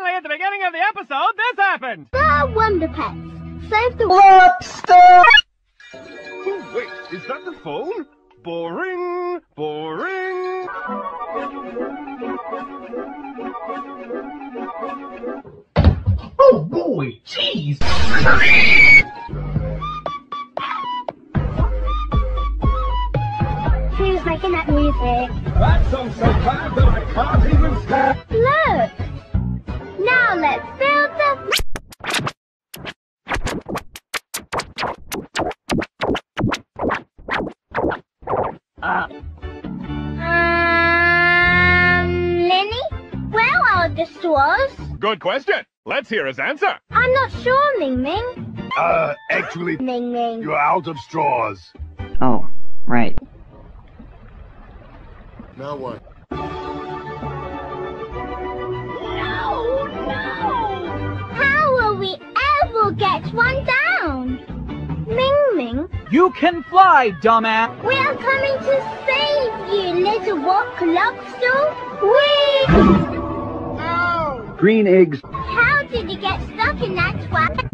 suddenly at the beginning of the episode, this happened. The Wonder Pets. Save the Lobster! Oh, wait, is that the phone? Boring, boring. Oh boy, jeez! Who's making that music? That song's so bad that I can't even stand. Um, Linny? Where are the straws? Good question. Let's hear his answer. I'm not sure, Ming Ming. Uh, actually, Ming Ming. you're out of straws. Oh, right. Now what? No, no! How will we ever get one down? Ming Ming, You can fly, dumbass! we are coming to save you, little what lobster? We... Green eggs. How did you get stuck in that trap?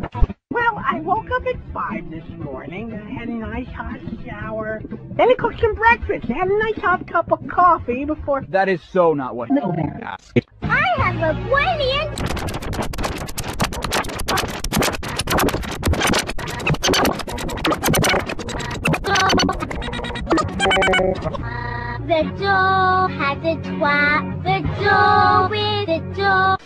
Well, I woke up at 5 this morning. I had a nice hot shower. Then I cooked some breakfast. I had a nice hot cup of coffee before. That is so not what Little Bear asked. I have a brilliant... The door has a twat. The door with a door.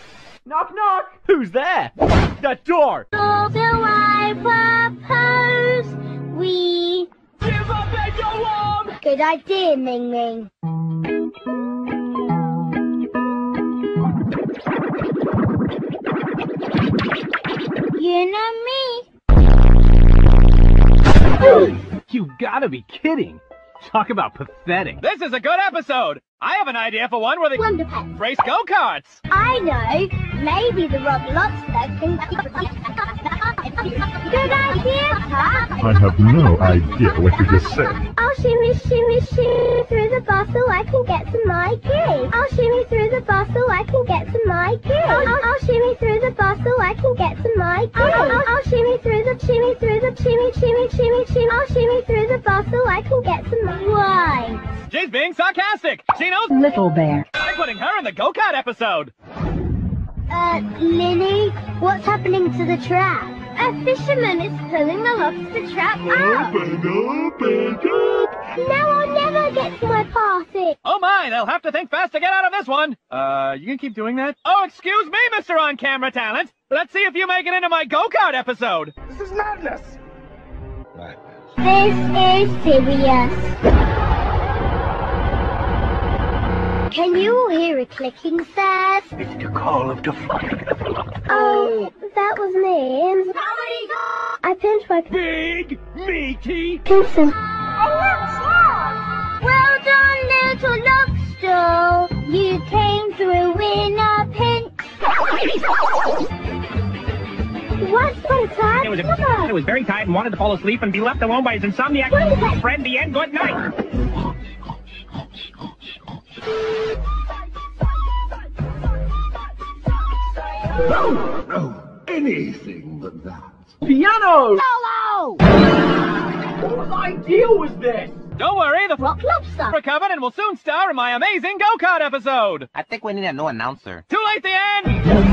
Knock knock! Who's there? The door! So I propose we... Give up and go on! Good idea, Ming Ming. You know me. You gotta be kidding! Talk about pathetic. This is a good episode. I have an idea for one where they Wonder Pets. race go-karts. I know. Maybe the Rock Lobster can... Good idea, Pat. I have no idea what you just said. I'll shimmy, shimmy, shimmy through the bar so I can get to my gig. I'll shimmy through the bar so I can get to my gig. I'll, I'll, I'll shimmy through the bar so I can get to my gig. I'll, I'll, I'll shimmy through the shimmy through the shimmy, shimmy, shimmy, shimmy. I'll shimmy through the bar so I can get to my right. She's being sarcastic. She knows Little Bear. I'm putting her in the go-kart episode. Uh, Lily, what's happening to the trap? A fisherman is pulling the lobster trap out. Open up! Now I'll never get to my party. Oh my, they'll have to think fast to get out of this one. Uh, you can keep doing that? Oh, excuse me, Mr. On-Camera Talent. Let's see if you make it into my go-kart episode. This is madness! This is serious. Can you hear a clicking sound? It's the call of the fire. Oh, that was me. I pinched my Big, meaty. Pinson. Well done, little lobster. You came through in a pinch. Once upon a time, It was, Mother. it was very tired and wanted to fall asleep and be left alone by his insomniac friend. The end. Good night. No, no, anything but that. Piano! Hello! What idea was this? Don't worry, the Rock lobster. recovered and will soon star in my amazing go-kart episode. I think we need a new announcer. Too late, the end.